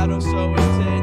shadow so intense.